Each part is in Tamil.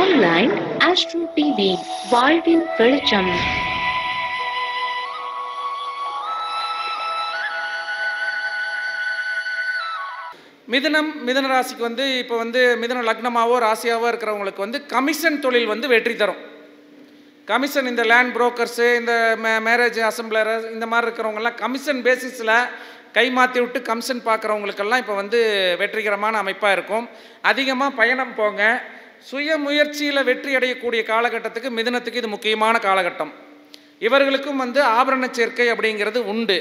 ஆன்லைன் ஆஸ்ட்ரோ டிவி வாழ்வின் வெளிச்சம் மிதனம் மிதன ராசிக்கு வந்து இப்போ வந்து மிதன லக்னமாவோ ராசியாவோ இருக்கிறவங்களுக்கு வந்து கமிஷன் தொழில் வந்து வெற்றி தரும். கமிஷன் இந்த லேண்ட் புரோக்கர்ஸு இந்த மே மேரேஜ் அசம்பிளர் இந்த மாதிரி இருக்கிறவங்கெல்லாம் கமிஷன் பேசிஸில் கை மாற்றி விட்டு கமிஷன் பார்க்குறவங்களுக்கெல்லாம் இப்போ வந்து வெற்றிகரமான அமைப்பாக இருக்கும். அதிகமாக பயணம் போங்க. சுய முயற்சியில் வெற்றி அடையக்கூடிய காலகட்டத்துக்கு மிதனத்துக்கு இது முக்கியமான காலகட்டம். இவர்களுக்கும் வந்து ஆபரண சேர்க்கை அப்படிங்கிறது உண்டு.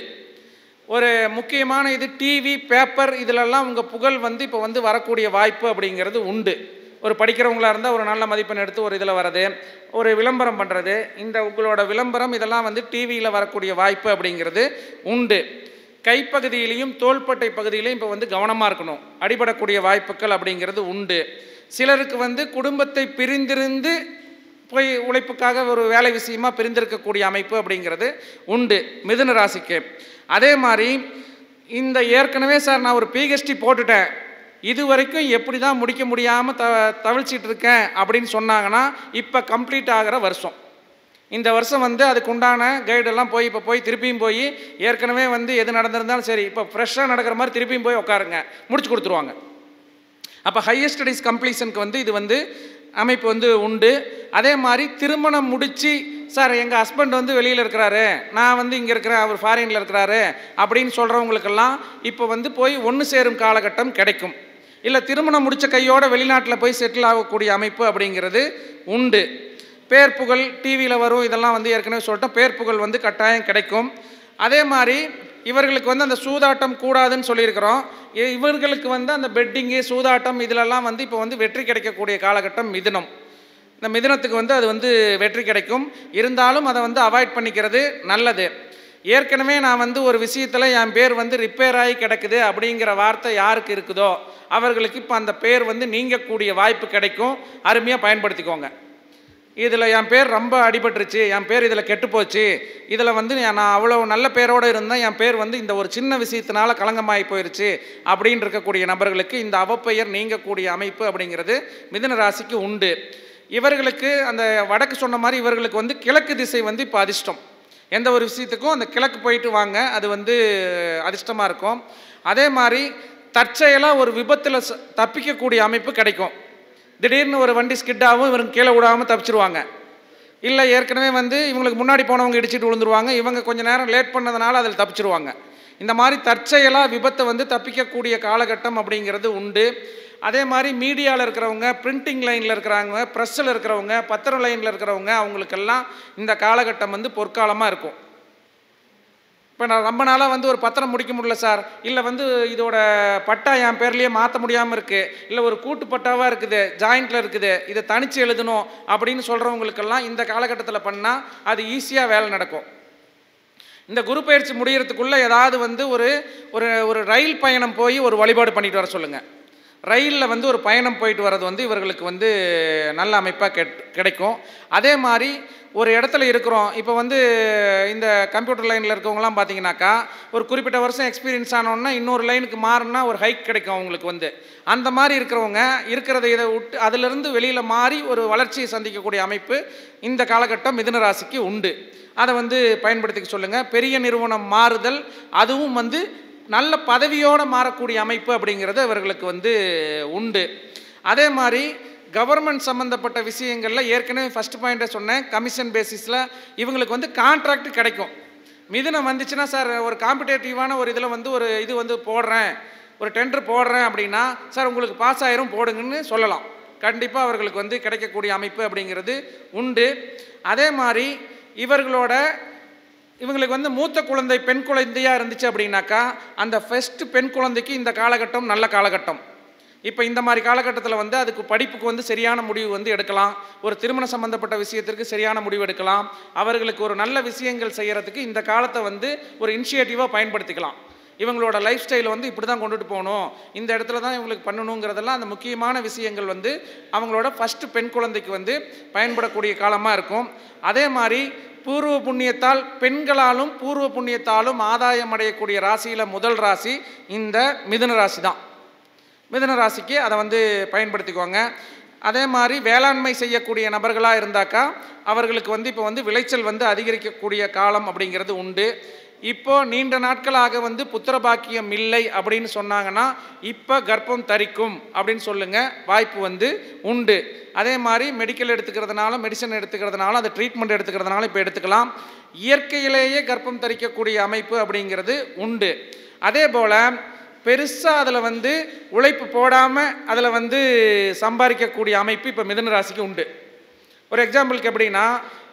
ஒரு முக்கியமான இது டிவி பேப்பர் இதிலெல்லாம் உங்கள் புகழ் வந்து இப்போ வந்து வரக்கூடிய வாய்ப்பு அப்படிங்கிறது உண்டு. ஒரு படிக்கிறவங்களாக இருந்தால் ஒரு நல்ல மதிப்பெண் எடுத்து ஒரு இதில் வர்றது ஒரு விளம்பரம் பண்ணுறது இந்த உங்களோட விளம்பரம் இதெல்லாம் வந்து டிவியில் வரக்கூடிய வாய்ப்பு அப்படிங்கிறது உண்டு. கைப்பகுதியிலையும் தோள்பட்டை பகுதியிலையும் இப்போ வந்து கவனமாக இருக்கணும். அடிபடக்கூடிய வாய்ப்புகள் அப்படிங்கிறது உண்டு. சிலருக்கு வந்து குடும்பத்தை பிரிந்திருந்து போய் உழைப்புக்காக ஒரு வேலை விஷயமா பிரிந்திருக்கக்கூடிய அமைப்பு அப்படிங்கிறது உண்டு மிதுன ராசிக்கு. அதே மாதிரி இந்த ஏற்கனவே சார் நான் ஒரு பிஹெச்டி போட்டுட்டேன் இது வரைக்கும் எப்படி தான் முடிக்க முடியாமல் த தவிழ்ச்சிட்டு இருக்கேன் அப்படின்னு சொன்னாங்கன்னா இப்போ கம்ப்ளீட் ஆகிற வருஷம். இந்த வருஷம் வந்து அதுக்கு உண்டான கைடெல்லாம் போய் இப்போ போய் திருப்பியும் போய் ஏற்கனவே வந்து எது நடந்திருந்தாலும் சரி இப்போ ஃப்ரெஷ்ஷாக நடக்கிற மாதிரி திருப்பியும் போய் உட்காருங்க. முடிச்சு கொடுத்துருவாங்க. அப்போ ஹையர் ஸ்டடீஸ் கம்ப்ளீஷனுக்கு வந்து இது வந்து அமைப்பு வந்து உண்டு. அதே மாதிரி திருமணம் முடித்து சார் எங்கள் ஹஸ்பண்ட் வந்து வெளியில் இருக்கிறாரு. நான் வந்து இங்கே இருக்கிறேன். அவர் ஃபாரினில் இருக்கிறாரு. அப்படின்னு சொல்கிறவங்களுக்கெல்லாம் இப்போ வந்து போய் ஒன்று சேரும் காலகட்டம் கிடைக்கும். இல்லை திருமணம் முடித்த கையோட வெளிநாட்டில் போய் செட்டில் ஆகக்கூடிய அமைப்பு அப்படிங்கிறது உண்டு. பேர் புகழ் டிவியில் வரும் இதெல்லாம் வந்து ஏற்கனவே சொல்லிட்டோம். பேர் புகழ் வந்து கட்டாயம் கிடைக்கும். அதே மாதிரி இவர்களுக்கு வந்து அந்த சூதாட்டம் கூடாதுன்னு சொல்லியிருக்கிறோம். இவர்களுக்கு வந்து அந்த பெட்டிங்கு சூதாட்டம் இதிலெல்லாம் வந்து இப்போ வந்து வெற்றி கிடைக்கக்கூடிய காலகட்டம் மிதுனம். இந்த மிதுனத்துக்கு வந்து அது வந்து வெற்றி கிடைக்கும். இருந்தாலும் அதை வந்து அவாய்ட் பண்ணிக்கிறது நல்லது. ஏற்கனவே நான் வந்து ஒரு விஷயத்தில் என் பேர் வந்து ரிப்பேர் ஆகி கிடக்குது அப்படிங்கிற வார்த்தை யாருக்கு இருக்குதோ அவர்களுக்கு இப்போ அந்த பேர் வந்து நீங்கக்கூடிய வாய்ப்பு கிடைக்கும். அருமையாக பயன்படுத்திக்கோங்க. இதில் என் பேர் ரொம்ப அடிபட்டுருச்சு என் பேர் இதில் கெட்டுப்போச்சு. இதில் வந்து நான் அவ்வளோ நல்ல பேரோடு இருந்தேன். என் பேர் வந்து இந்த ஒரு சின்ன விஷயத்தினால களங்கமாகி போயிருச்சு அப்படின்னு இருக்கக்கூடிய நபர்களுக்கு இந்த அவப்பெயர் நீங்கக்கூடிய அமைப்பு அப்படிங்கிறது மிதுன ராசிக்கு உண்டு. இவர்களுக்கு அந்த வடக்கு சொன்ன மாதிரி இவர்களுக்கு வந்து கிழக்கு திசை வந்து இப்போ அதிர்ஷ்டம். எந்த ஒரு விஷயத்துக்கும் அந்த கிழக்கு போயிட்டு வாங்க அது வந்து அதிர்ஷ்டமாக இருக்கும். அதே மாதிரி தற்செயலாக ஒரு விபத்தில் தப்பிக்கக்கூடிய அமைப்பு கிடைக்கும். திடீர்னு ஒரு வண்டி ஸ்கிட்டாகவும் இவங்க கீழே விடாமல் தப்பிச்சிருவாங்க. இல்லை ஏற்கனவே வந்து இவங்களுக்கு முன்னாடி போனவங்க இடிச்சிட்டு விழுந்துருவாங்க. இவங்க கொஞ்ச நேரம் லேட் பண்ணதுனால அதில் தப்பிச்சிருவாங்க. இந்த மாதிரி தற்செயலாக விபத்தை வந்து தப்பிக்கக்கூடிய காலகட்டம் அப்படிங்கிறது உண்டு. அதே மாதிரி மீடியாவில் இருக்கிறவங்க பிரிண்டிங் லைனில் இருக்கிறவங்க ப்ரெஸ்ஸில் இருக்கிறவங்க பத்திரம் லைனில் இருக்கிறவங்க அவங்களுக்கெல்லாம் இந்த காலகட்டம் வந்து பொற்காலமாக இருக்கும். இப்போ நான் ரொம்ப நாளாக வந்து ஒரு பத்திரம் முடிக்க முடியல சார். இல்லை வந்து இதோட பட்டா என் பேர்லேயே மாற்ற முடியாமல் இருக்குது இல்லை ஒரு கூட்டு பட்டாவாக இருக்குது ஜாயிண்டில் இருக்குது இதை தனித்து எழுதணும் அப்படின்னு சொல்கிறவங்களுக்கெல்லாம் இந்த காலகட்டத்தில் பண்ணால் அது ஈஸியாக வேலை நடக்கும். இந்த குரு பயிற்சி முடிகிறதுக்குள்ளே ஏதாவது வந்து ஒரு ஒரு ஒரு ரயில் பயணம் போய் ஒரு வழிபாடு பண்ணிட்டு வர சொல்லுங்கள் ரயிலில் வந்து ஒரு பயணம் போயிட்டு வர்றது வந்து இவர்களுக்கு வந்து நல்ல அமைப்பாக கெட் கிடைக்கும். அதே மாதிரி ஒரு இடத்துல இருக்கிறோம். இப்போ வந்து இந்த கம்ப்யூட்டர் லைனில் இருக்கவங்களாம் பார்த்தீங்கன்னாக்கா ஒரு குறிப்பிட்ட வருஷம் எக்ஸ்பீரியன்ஸ் ஆனோன்னா இன்னொரு லைனுக்கு மாறினா ஒரு ஹைக் கிடைக்கும் அவங்களுக்கு வந்து. அந்த மாதிரி இருக்கிறவங்க இருக்கிறத இதை விட்டு அதிலிருந்து வெளியில் மாறி ஒரு வளர்ச்சியை சந்திக்கக்கூடிய அமைப்பு இந்த காலகட்டம் மிதுன ராசிக்கு உண்டு. அதை வந்து பயன்படுத்திக்க சொல்லுங்கள் பெரிய நிறுவனம் மாறுதல் அதுவும் வந்து நல்ல பதவியோடு மாறக்கூடிய அமைப்பு அப்படிங்கிறது அவர்களுக்கு வந்து உண்டு. அதே மாதிரி கவர்மெண்ட் சம்மந்தப்பட்ட விஷயங்களில் ஏற்கனவே ஃபஸ்ட் பாயிண்ட்டை சொன்னேன் கமிஷன் பேசிஸில் இவங்களுக்கு வந்து கான்ட்ராக்ட் கிடைக்கும். மிதுனம் வந்துச்சுன்னா சார் ஒரு காம்படேட்டிவான ஒரு இதில் வந்து ஒரு இது வந்து போடுறேன் ஒரு டெண்டர் போடுறேன் அப்படின்னா சார் உங்களுக்கு பாஸ் ஆயிரும் போடுங்கன்னு சொல்லலாம். கண்டிப்பாக அவர்களுக்கு வந்து கிடைக்கக்கூடிய அமைப்பு அப்படிங்கிறது உண்டு. அதே மாதிரி இவர்களோட இவங்களுக்கு வந்து மூத்த குழந்தை பெண் குழந்தையாக இருந்துச்சு அப்படின்னாக்கா அந்த ஃபஸ்ட்டு பெண் குழந்தைக்கு இந்த காலகட்டம் நல்ல காலகட்டம். இப்போ இந்த மாதிரி காலகட்டத்தில் வந்து அதுக்கு படிப்புக்கு வந்து சரியான முடிவு வந்து எடுக்கலாம். ஒரு திருமண சம்பந்தப்பட்ட விஷயத்திற்கு சரியான முடிவு எடுக்கலாம். அவர்களுக்கு ஒரு நல்ல விஷயங்கள் செய்கிறதுக்கு இந்த காலத்தை வந்து ஒரு இனிஷியேட்டிவாக பயன்படுத்திக்கலாம். இவங்களோட லைஃப் ஸ்டைலை வந்து இப்படி தான் கொண்டுட்டு போகணும். இந்த இடத்துல தான் இவங்களுக்கு பண்ணணுங்கிறதெல்லாம் அந்த முக்கியமான விஷயங்கள் வந்து அவங்களோட ஃபஸ்ட்டு பெண் குழந்தைக்கு வந்து பயன்படக்கூடிய காலமாக இருக்கும். அதே மாதிரி பூர்வ புண்ணியத்தால் பெண்களாலும் பூர்வ புண்ணியத்தாலும் ஆதாயம் அடையக்கூடிய ராசியில் முதல் ராசி இந்த மிதுன ராசி தான். மிதுன ராசிக்கு அதை வந்து பயன்படுத்திக்கோங்க. அதே மாதிரி வேளாண்மை செய்யக்கூடிய நபர்களாக இருந்தாக்கா அவர்களுக்கு வந்து இப்போ வந்து விளைச்சல் வந்து அதிகரிக்கக்கூடிய காலம் அப்படிங்கிறது உண்டு. இப்போ நீண்ட நாட்களாக வந்து புத்திர பாக்கியம் இல்லை அப்படின்னு சொன்னாங்கன்னா இப்போ கர்ப்பம் தரிக்கும் அப்படின்னு சொல்லுங்க. வாய்ப்பு வந்து உண்டு. அதே மாதிரி மெடிக்கல் எடுத்துக்கிறதுனால மெடிசன் எடுத்துக்கிறதுனால அந்த ட்ரீட்மெண்ட் எடுத்துக்கிறதுனால இப்போ எடுத்துக்கலாம். இயற்கையிலேயே கர்ப்பம் தரிக்கக்கூடிய அமைப்பு அப்படிங்கிறது உண்டு. அதே போல் பெருசாக அதில் வந்து உழைப்பு போடாமல் அதில் வந்து சம்பாதிக்கக்கூடிய அமைப்பு இப்போ மிதன ராசிக்கு உண்டு. ஒரு எக்ஸாம்பிளுக்கு எப்படின்னா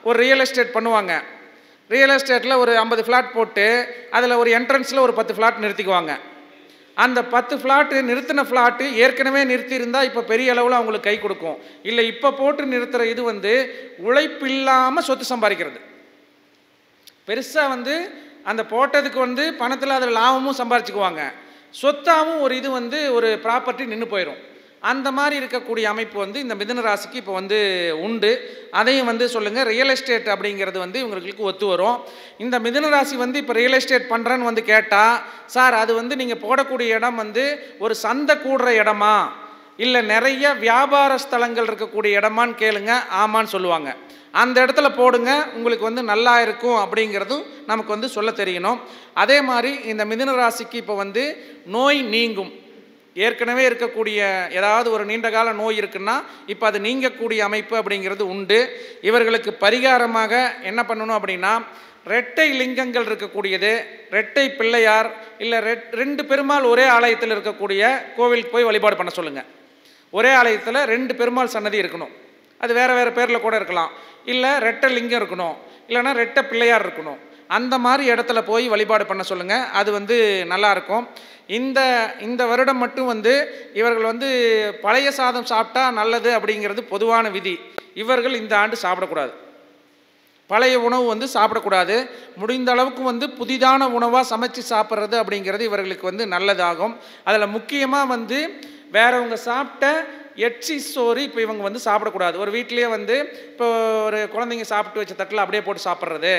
ஒரு ரியல் எஸ்டேட் பண்ணுவாங்க. ரியல் எஸ்டேட்டில் ஒரு ஐம்பது ஃப்ளாட் போட்டு அதில் ஒரு என்ட்ரன்ஸில் ஒரு பத்து ஃப்ளாட் நிறுத்திக்குவாங்க. அந்த பத்து ஃப்ளாட்டு நிறுத்தின ஃப்ளாட்டு ஏற்கனவே நிறுத்தியிருந்தால் இப்போ பெரிய அளவில் அவங்களுக்கு கை கொடுக்கும். இல்லை இப்போ போட்டு நிறுத்துகிற இது வந்து உழைப்பு இல்லாமல் சொத்து சம்பாதிக்கிறது. பெருசாக வந்து அந்த போட்டதுக்கு வந்து பணத்தில் அதில் லாபமும் சம்பாரிச்சுக்குவாங்க சொத்தாகவும் ஒரு இது வந்து ஒரு ப்ராப்பர்ட்டி நின்று போயிடும் அந்த மாதிரி இருக்கக்கூடிய அமைப்பு வந்து இந்த மிதுன ராசிக்கு இப்போ வந்து உண்டு. அதையும் வந்து சொல்லுங்கள் ரியல் எஸ்டேட் அப்படிங்கிறது வந்து இவங்களுக்கு ஒத்து வரும். இந்த மிதுன ராசி வந்து இப்போ ரியல் எஸ்டேட் பண்ணுறேன்னு வந்து கேட்டால் சார் அது வந்து நீங்கள் போடக்கூடிய இடம் வந்து ஒரு சந்தை கூடுற இடமா? இல்லை நிறைய வியாபார ஸ்தலங்கள் இருக்கக்கூடிய இடமான்னு கேளுங்க ஆமான்னு சொல்லுவாங்க. அந்த இடத்துல போடுங்க உங்களுக்கு வந்து நல்லா இருக்கும் அப்படிங்கிறதும் நமக்கு வந்து சொல்ல தெரியணும். அதே மாதிரி இந்த மிதுன ராசிக்கு இப்போ வந்து நோய் நீங்கும். ஏற்கனவே இருக்கக்கூடிய ஏதாவது ஒரு நீண்டகால நோய் இருக்குன்னா இப்போ அது நீங்கக்கூடிய அமைப்பு அப்படிங்கிறது உண்டு. இவர்களுக்கு பரிகாரமாக என்ன பண்ணணும் அப்படின்னா ரெட்டை லிங்கங்கள் இருக்கக்கூடியது ரெட்டை பிள்ளையார் இல்லை ரெட் ரெண்டு பெருமாள் ஒரே ஆலயத்தில் இருக்கக்கூடிய கோவிலுக்கு போய் வழிபாடு பண்ண சொல்லுங்கள் ஒரே ஆலயத்தில் ரெண்டு பெருமாள் சன்னதி இருக்கணும். அது வேறு வேறு பேரில் கூட இருக்கலாம். இல்லை ரெட்டை லிங்கம் இருக்கணும். இல்லைன்னா ரெட்டை பிள்ளையார் இருக்கணும். அந்த மாதிரி இடத்துல போய் வழிபாடு பண்ண சொல்லுங்கள் அது வந்து நல்லாயிருக்கும். இந்த இந்த வருடம் மட்டும் வந்து இவர்கள் வந்து பழைய சாதம் சாப்பிட்டா நல்லது அப்படிங்கிறது பொதுவான விதி. இவர்கள் இந்த ஆண்டு சாப்பிடக்கூடாது. பழைய உணவு வந்து சாப்பிடக்கூடாது. முடிந்த அளவுக்கு வந்து புதிதான உணவாக சமைச்சு சாப்பிட்றது அப்படிங்கிறது இவர்களுக்கு வந்து நல்லதாகும். அதில் முக்கியமாக வந்து வேறவங்க சாப்பிட்ட எச்சி சோறு இப்போ இவங்க வந்து சாப்பிடக்கூடாது. ஒரு வீட்லேயே வந்து இப்போ ஒரு குழந்தைங்க சாப்பிட்டு வச்ச தட்டில் அப்படியே போட்டு சாப்பிட்றது.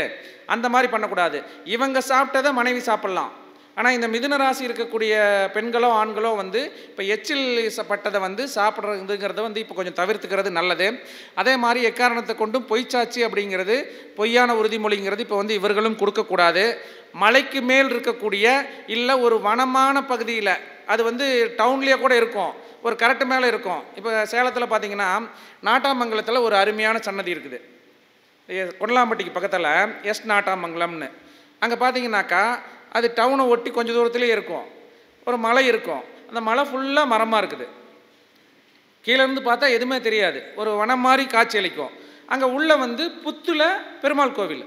அந்த மாதிரி பண்ணக்கூடாது. இவங்க சாப்பிட்டதை மனைவி சாப்பிட்லாம். ஆனால் இந்த மிதுன ராசி இருக்கக்கூடிய பெண்களோ ஆண்களோ வந்து இப்போ எச்சில் பட்டதை வந்து சாப்பிட்றதுங்கிறத வந்து இப்போ கொஞ்சம் தவிர்த்துக்கிறது நல்லது. அதே மாதிரி எக்காரணத்தை கொண்டும் பொய்ச்சாட்சி அப்படிங்கிறது பொய்யான உறுதிமொழிங்கிறது இப்போ வந்து இவர்களும் கொடுக்கக்கூடாது. மலைக்கு மேல் இருக்கக்கூடிய இல்லை ஒரு வனமான பகுதியில் அது வந்து டவுன்லேயே கூட இருக்கும். ஒரு கரெக்ட் மேலே இருக்கும். இப்போ சேலத்தில் பார்த்தீங்கன்னா நாட்டாமங்கலத்தில் ஒரு அருமையான சன்னதி இருக்குது. கொண்டலாம்பட்டிக்கு பக்கத்தில் எஸ் நாட்டாமங்கலம்னு. அங்கே பார்த்தீங்கன்னாக்கா அது டவுனை ஒட்டி கொஞ்சம் தூரத்துலேயே இருக்கும். ஒரு மலை இருக்கும். அந்த மலை ஃபுல்லாக மரமாக இருக்குது. கீழே இருந்து பார்த்தா எதுவுமே தெரியாது. ஒரு வனம் மாதிரி காட்சியளிக்கும் அங்கே உள்ள வந்து புத்துல பெருமாள் கோவில்.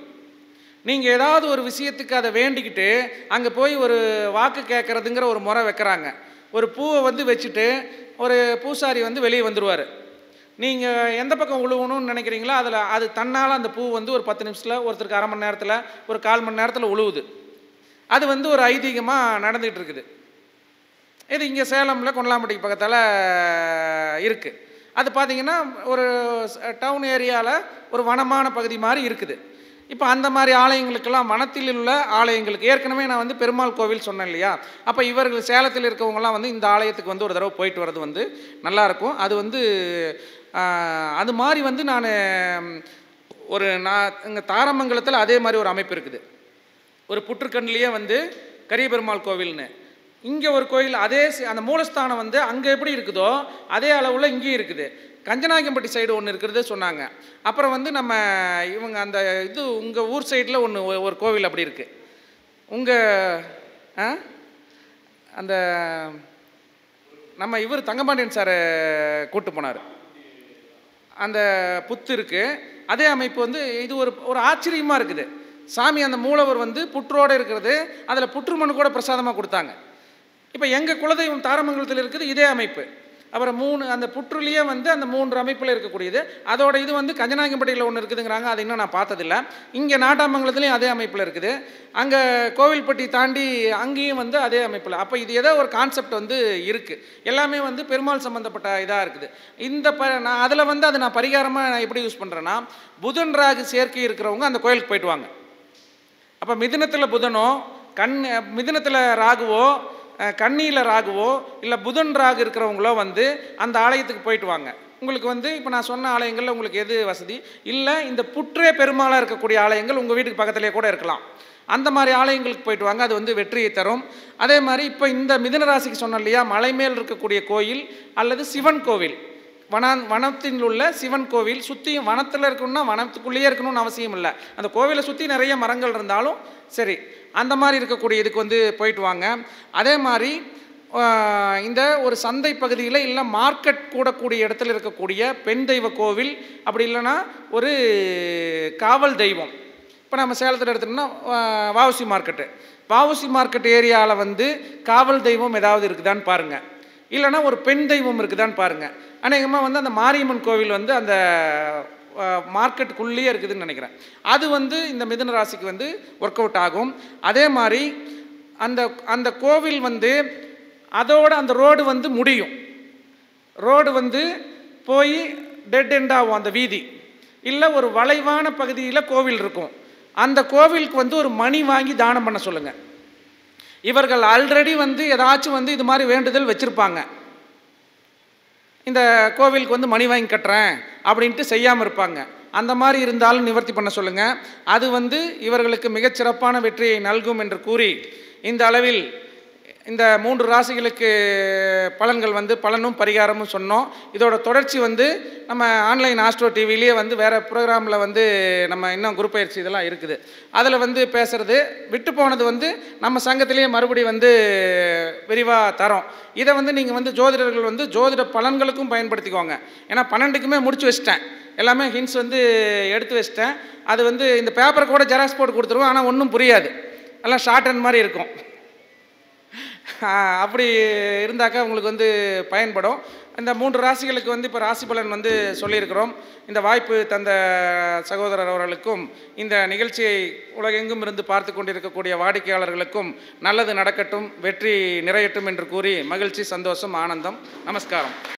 நீங்கள் ஏதாவது ஒரு விஷயத்துக்கு அதை வேண்டிக்கிட்டு அங்கே போய் ஒரு வாக்கு கேட்குறதுங்கிற ஒரு முறை வைக்கிறாங்க. ஒரு பூவை வந்து வச்சுட்டு ஒரு பூசாரி வந்து வெளியே வந்துடுவார் நீங்கள் எந்த பக்கம் உழுவணும்னு நினைக்கிறீங்களோ அதில் அது தன்னால் அந்த பூ வந்து ஒரு பத்து நிமிஷத்தில் ஒருத்தருக்கு அரை மணி நேரத்தில் ஒரு கால் மணி நேரத்தில் உழுவுது. அது வந்து ஒரு ஐதீகமாக நடந்துகிட்டு இருக்குது. இது இங்கே சேலமில் கொண்டலாம்பட்டிக்கு பக்கத்தில் இருக்குது அது பார்த்தீங்கன்னா ஒரு டவுன் ஏரியாவில் ஒரு வனமான பகுதி மாதிரி இருக்குது. இப்போ அந்த மாதிரி ஆலயங்களுக்கெல்லாம் வனத்தில் உள்ள ஆலயங்களுக்கு ஏற்கனவே நான் வந்து பெருமாள் கோவில் சொன்னேன் இல்லையா? அப்போ இவர்கள் சேலத்தில் இருக்கவங்கலாம் வந்து இந்த ஆலயத்துக்கு வந்து ஒரு தடவை போயிட்டு வர்றது வந்து நல்லாயிருக்கும் அது வந்து அது மாதிரி வந்து நான் ஒரு நான் இங்கே தாரமங்கலத்தில் அதே மாதிரி ஒரு அமைப்பு இருக்குது. ஒரு புற்றுக்கண்ணிலேயே வந்து கரிய பெருமாள் கோவில்னு. இங்கே ஒரு கோயில் அதே அந்த மூலஸ்தானம் வந்து அங்கே எப்படி இருக்குதோ அதே அளவில் இங்கேயும் இருக்குது. கஞ்சநாயக்கம்பட்டி சைடு ஒன்று இருக்கிறது சொன்னாங்க. அப்புறம் வந்து நம்ம இவங்க அந்த இது உங்கள் ஊர் சைடில் ஒன்று ஒரு கோவில் அப்படி இருக்குது உங்கள் அந்த நம்ம இவர் தங்கபாண்டியன் சார் கூட்டு போனார். அந்த புத்து இருக்குது அதே அமைப்பு வந்து இது ஒரு ஒரு ஆச்சரியமாக இருக்குது. சாமி அந்த மூலவர் வந்து புற்றோடு இருக்கிறது அதில் புற்று கூட பிரசாதமாக கொடுத்தாங்க. இப்போ எங்கள் குலதெய்வம் தாரமங்கலத்தில் இருக்குது இதே அமைப்பு. அப்புறம் மூணு அந்த புற்றுலேயே வந்து அந்த மூன்று அமைப்பில் இருக்கக்கூடியது. அதோட இது வந்து கஞ்சநாயகம்பட்டியில் ஒன்று இருக்குதுங்கிறாங்க. அது இன்னும் நான் பார்த்ததில்ல. இங்கே நாட்டாமங்கலத்துலேயும் அதே அமைப்பில் இருக்குது. அங்கே கோவில்பட்டி தாண்டி அங்கேயும் வந்து அதே அமைப்பில். அப்போ இது ஏதோ ஒரு கான்செப்ட் வந்து இருக்குது எல்லாமே வந்து பெருமாள் சம்மந்தப்பட்ட இதாக இருக்குது. இந்த ப நான் அதில் வந்து அதை நான் பரிகாரமாக நான் எப்படி யூஸ் பண்ணுறேன்னா புதன் ராகு சேர்க்கை இருக்கிறவங்க அந்த கோயிலுக்கு போயிட்டு வாங்க. அப்போ மிதினத்தில் புதனோ கண் மிதினத்தில் ராகுவோ கண்ணியில் ராகுவோ இல்லை புதன் ராகு இருக்கிறவங்களோ வந்து அந்த ஆலயத்துக்கு போயிட்டு வாங்க. உங்களுக்கு வந்து இப்போ நான் சொன்ன ஆலயங்களில் உங்களுக்கு எது வசதி? இல்லை இந்த புற்றே பெருமாளாக இருக்கக்கூடிய ஆலயங்கள் உங்கள் வீட்டுக்கு பக்கத்துலேயே கூட இருக்கலாம். அந்த மாதிரி ஆலயங்களுக்கு போயிட்டு வாங்க அது வந்து வெற்றியை தரும். அதே மாதிரி இப்போ இந்த மிதன ராசிக்கு சொன்னோம் இல்லையா மலை மேல் இருக்கக்கூடிய கோயில் அல்லது சிவன் கோவில். வன வனத்தில் உள்ள சிவன் கோவில் சுற்றியும் வனத்தில் இருக்கணும்னா வனத்துக்குள்ளேயே இருக்கணும்னு அவசியம் இல்லை. அந்த கோவிலை சுற்றி நிறைய மரங்கள் இருந்தாலும் சரி அந்த மாதிரி இருக்கக்கூடிய இதுக்கு வந்து போயிட்டு வாங்க. அதே மாதிரி இந்த ஒரு சந்தை பகுதியில் இல்லை மார்க்கெட் கூடக்கூடிய இடத்துல இருக்கக்கூடிய பெண் தெய்வ கோவில் அப்படி இல்லைன்னா ஒரு காவல் தெய்வம். இப்போ நம்ம சேலத்தில் எடுத்தோம்னா வாவுசி மார்க்கெட்டு வாவுசி மார்க்கெட் ஏரியாவில் வந்து காவல் தெய்வம் ஏதாவது இருக்குதான்னு பாருங்கள் இல்லைன்னா ஒரு பெண் தெய்வம் இருக்குதான்னு பாருங்கள் அநேகமாக வந்து அந்த மாரியம்மன் கோவில் வந்து அந்த மார்க்கெட்டுக்குள்ளேயே இருக்குதுன்னு நினைக்கிறேன். அது வந்து இந்த மிதுன ராசிக்கு வந்து ஒர்க் அவுட் ஆகும். அதே மாதிரி அந்த அந்த கோவில் வந்து அதோட அந்த ரோடு வந்து முடியும். ரோடு வந்து போய் டெட் எண்ட் ஆகும் அந்த வீதி. இல்லை ஒரு வளைவான பகுதியில் கோவில் இருக்கும். அந்த கோவிலுக்கு வந்து ஒரு மணி வாங்கி தானம் பண்ண சொல்லுங்கள் இவர்கள் ஆல்ரெடி வந்து ஏதாச்சும் வந்து இது மாதிரி வேண்டுதல் வச்சுருப்பாங்க. இந்த கோவிலுக்கு வந்து மணி வாங்கி கட்டுறேன் அப்படின்ட்டு செய்யாமல் இருப்பாங்க. அந்த மாதிரி இருந்தாலும் நிவர்த்தி பண்ண சொல்லுங்கள் அது வந்து இவர்களுக்கு மிகச்சிறப்பான வெற்றியை நல்கும் என்று கூறி இந்த அளவில் இந்த மூன்று ராசிகளுக்கு பலன்கள் வந்து பலனும் பரிகாரமும் சொன்னோம். இதோட தொடர்ச்சி வந்து நம்ம ஆன்லைன் ஆஸ்ட்ரோ டிவிலேயே வந்து வேறு ப்ரோக்ராமில் வந்து நம்ம இன்னும் குரூப் பயிற்சி இதெல்லாம் இருக்குது. அதில் வந்து பேசுகிறது விட்டு போனது வந்து நம்ம சங்கத்திலேயே மறுபடியும் வந்து விரிவாக தரோம். இதை வந்து நீங்கள் வந்து ஜோதிடர்கள் வந்து ஜோதிட பலன்களுக்கும் பயன்படுத்திக்கோங்க. ஏன்னா பன்னெண்டுக்குமே முடிச்சு வச்சிட்டேன். எல்லாமே ஹிண்ட்ஸ் வந்து எடுத்து வச்சிட்டேன். அது வந்து இந்த பேப்பரை கூட ஜெராக்ஸ் போட்டு கொடுத்துருவோம். ஆனால் ஒன்றும் புரியாது. எல்லாம் ஷார்ட் அண்ட் மாதிரி இருக்கும். அப்படி இருந்தாக்கா உங்களுக்கு வந்து பயன்படும். இந்த மூன்று ராசிகளுக்கு வந்து இப்போ ராசி பலன் வந்து சொல்லியிருக்கிறோம். இந்த வாய்ப்பு தந்த சகோதரர் அவர்களுக்கும் இந்த நிகழ்ச்சியை உலகெங்கும் இருந்து பார்த்து கொண்டிருக்கக்கூடிய வாடிக்கையாளர்களுக்கும் நல்லது நடக்கட்டும் வெற்றி நிறையட்டும் என்று கூறி மகிழ்ச்சி சந்தோஷம் ஆனந்தம். நமஸ்காரம்.